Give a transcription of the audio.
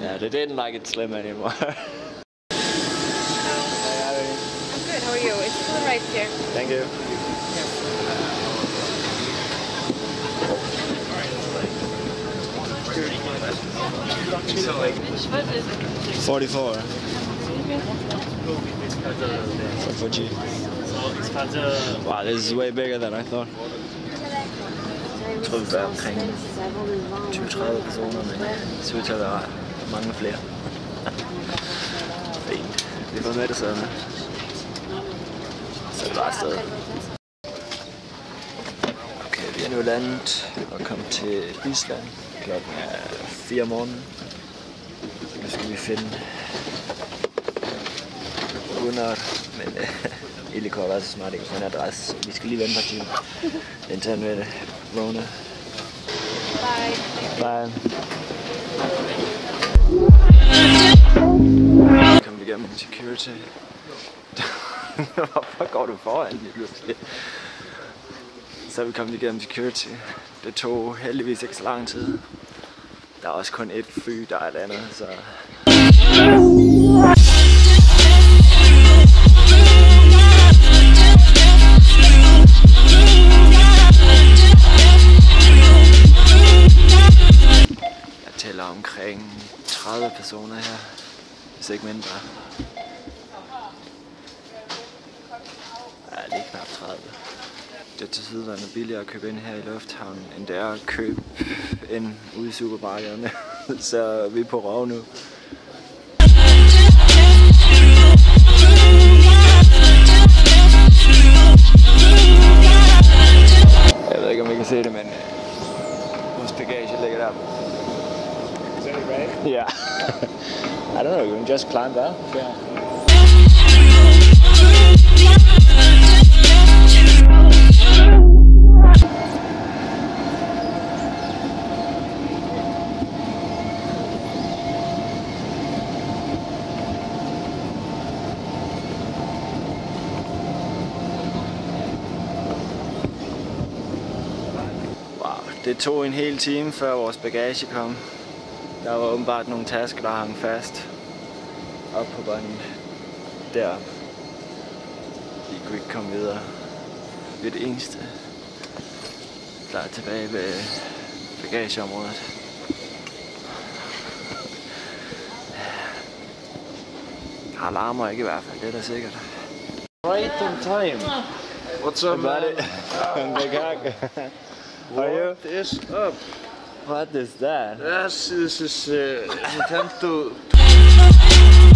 Yeah, they didn't like it slim anymore. I'm good. How are you? It's to the here. Thank you. Forty-four. For G. Wow, this is way bigger than I thought. Jeg tror, vi var omkring 20-30 personer, men det ser ud til at være mange flere. Fint. Vi får med det sådan. Så er det bare afsted. Okay, vi er nu landet og kommet til Island. Klokken er 4 om morgenen. Nu skal vi finde Gunnar, men øh, Illiko har været så smart, ikke finde adresse. Vi skal lige vente på timer, indtil han vil vågne. Bye. Bye. Kom igennem security. Hvorfor går du foran lige pludselig? Så er vi kommet igennem security. Det tog heldigvis ikke så lang tid. Der er også kun et fly, der er landet, så... omkring 30 personer her, hvis ikke mindre. Ja, er knap 30. Det er til siden billigere at købe ind her i Lufthavnen, end det er at købe ind ude i supermarkederne. Så vi er på rov nu. Jeg ved ikke, om I kan se det, men øh, vores bagage ligger der. That right? Ja. I don't know. You can just climb that. Yeah. Det tog en hel time før vores bagage kom. Der var åbenbart nogle tasker, der hang fast op på bånden der. Vi kunne ikke komme videre. Vi er det eneste, der er tilbage ved bagageområdet. Har larmer ikke i hvert fald, det er da sikkert. Right on time. What's up, Buddy. Big hug. How are you? What is up? What is that? Ah, That's, this is uh, to.